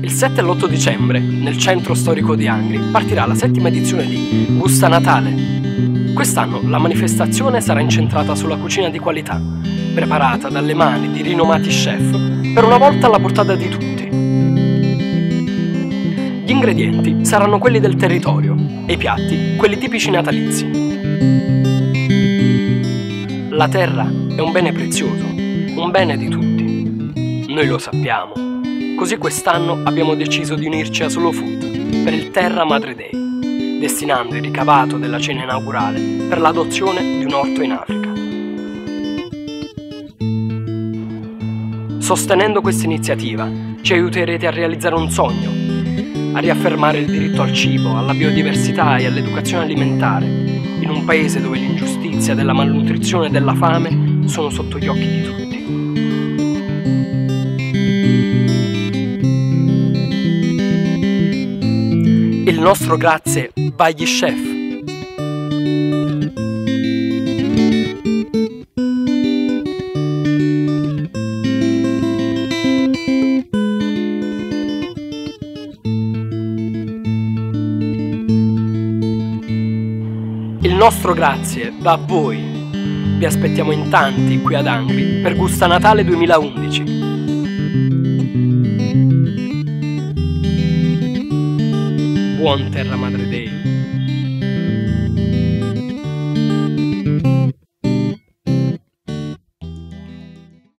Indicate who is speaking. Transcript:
Speaker 1: Il 7 e l'8 dicembre, nel centro storico di Angri, partirà la settima edizione di Gusta Natale. Quest'anno la manifestazione sarà incentrata sulla cucina di qualità, preparata dalle mani di rinomati chef, per una volta alla portata di tutti. Gli ingredienti saranno quelli del territorio e i piatti quelli tipici natalizi. La terra è un bene prezioso, un bene di tutti. Noi lo sappiamo. Così quest'anno abbiamo deciso di unirci a Solo Food per il Terra Madre Day, destinando il ricavato della cena inaugurale per l'adozione di un orto in Africa. Sostenendo questa iniziativa ci aiuterete a realizzare un sogno, a riaffermare il diritto al cibo, alla biodiversità e all'educazione alimentare, in un paese dove l'ingiustizia della malnutrizione e della fame sono sotto gli occhi di tutti. Il nostro grazie va agli chef. Il nostro grazie va a voi. Vi aspettiamo in tanti qui ad Angri per Gusta Natale 2011. Buon Terra Madre Day.